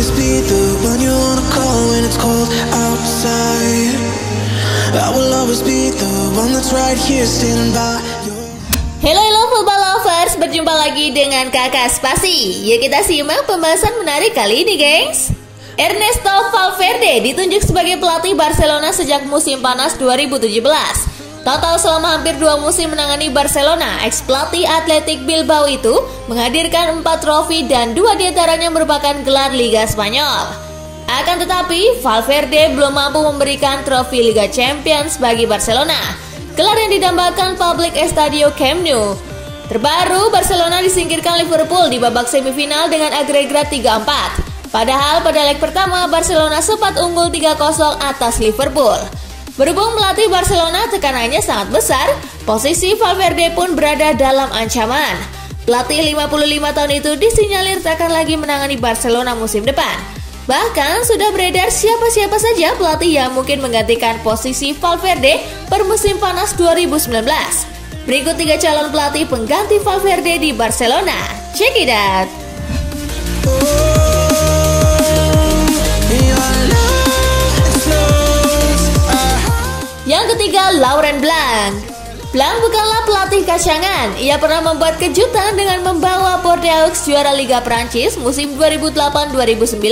always be the. Hello hello football lovers, berjumpa lagi dengan kakak Spasi. Yuk kita simak pembahasan menarik kali ini gengs. Ernesto Valverde ditunjuk sebagai pelatih Barcelona sejak musim panas 2017 Total selama hampir dua musim menangani Barcelona, ex-pelatih Atletik Bilbao itu menghadirkan empat trofi dan dua di antaranya merupakan gelar Liga Spanyol. Akan tetapi, Valverde belum mampu memberikan trofi Liga Champions bagi Barcelona, gelar yang didambakan publik Estadio Camp Nou. Terbaru, Barcelona disingkirkan Liverpool di babak semifinal dengan agregat 3-4. Padahal pada leg pertama, Barcelona sempat unggul 3-0 atas Liverpool. Berhubung melatih Barcelona tekanannya sangat besar, posisi Valverde pun berada dalam ancaman. Pelatih 55 tahun itu disinyalir tak akan lagi menangani Barcelona musim depan. Bahkan sudah beredar siapa-siapa saja pelatih yang mungkin menggantikan posisi Valverde per musim panas 2019. Berikut tiga calon pelatih pengganti Valverde di Barcelona. Check it out. Blanc bukanlah pelatih kacangan. Ia pernah membuat kejutan dengan membawa Bordeaux juara Liga Prancis musim 2008-2009.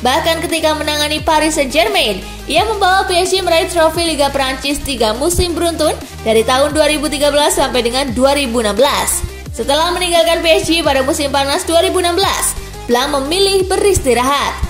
Bahkan ketika menangani Paris Saint-Germain, ia membawa PSG meraih trofi Liga Prancis 3 musim beruntun dari tahun 2013 sampai dengan 2016. Setelah meninggalkan PSG pada musim panas 2016, Blanc memilih beristirahat.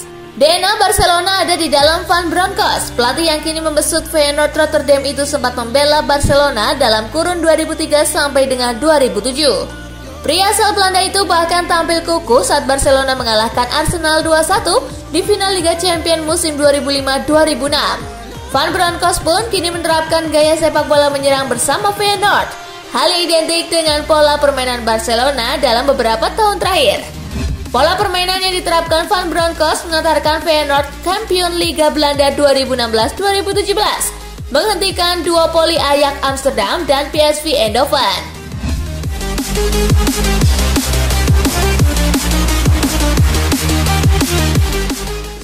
DNA Barcelona ada di dalam Van Bronckhorst. Pelatih yang kini membesut Feyenoord Rotterdam itu sempat membela Barcelona dalam kurun 2003 sampai dengan 2007. Pria asal Belanda itu bahkan tampil kukuh saat Barcelona mengalahkan Arsenal 2-1 di final Liga Champions musim 2005-2006. Van Bronckhorst pun kini menerapkan gaya sepak bola menyerang bersama Feyenoord. Hal identik dengan pola permainan Barcelona dalam beberapa tahun terakhir. Pola permainan yang diterapkan Van Bronckhorst mengantarkan Feyenoord kampion Liga Belanda 2016-2017, menghentikan duopoli Ajax Amsterdam dan PSV Eindhoven.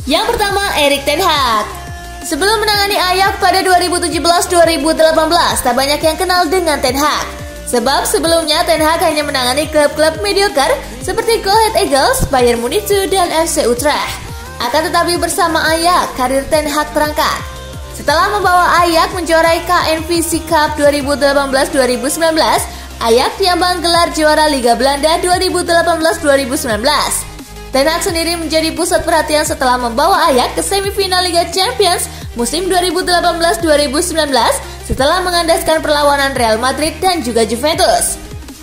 Yang pertama, Erik Ten Hag. Sebelum menangani Ajax pada 2017-2018, tak banyak yang kenal dengan Ten Hag. Sebab sebelumnya Ten Hag hanya menangani klub-klub mediocre seperti Go Ahead Eagles, Bayern Munich dan FC Utrecht. Akan tetapi bersama Ajax, karir Ten Hag terangkat. Setelah membawa Ajax menjuarai KNVC Cup 2018-2019, Ajax diambang gelar juara Liga Belanda 2018-2019. Ten Hag sendiri menjadi pusat perhatian setelah membawa Ajax ke semifinal Liga Champions musim 2018-2019 setelah mengandaskan perlawanan Real Madrid dan juga Juventus.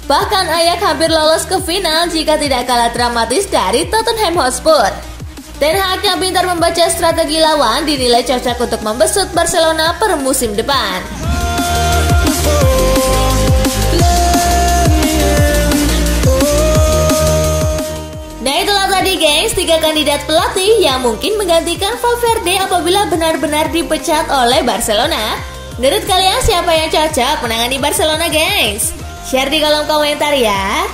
Bahkan Ajax hampir lolos ke final jika tidak kalah dramatis dari Tottenham Hotspur. Ten Hag yang pintar membaca strategi lawan dinilai cocok untuk membesut Barcelona per musim depan. Nah itulah tadi gengs, tiga kandidat pelatih yang mungkin menggantikan Valverde apabila benar-benar dipecat oleh Barcelona. Menurut kalian siapa yang cocok menangani Barcelona, gengs? Share di kolom komentar ya.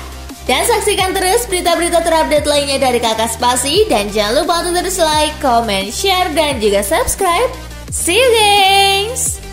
Dan saksikan terus berita-berita terupdate lainnya dari Kakak Spasi dan jangan lupa untuk terus like, comment, share dan juga subscribe. See you, gengs!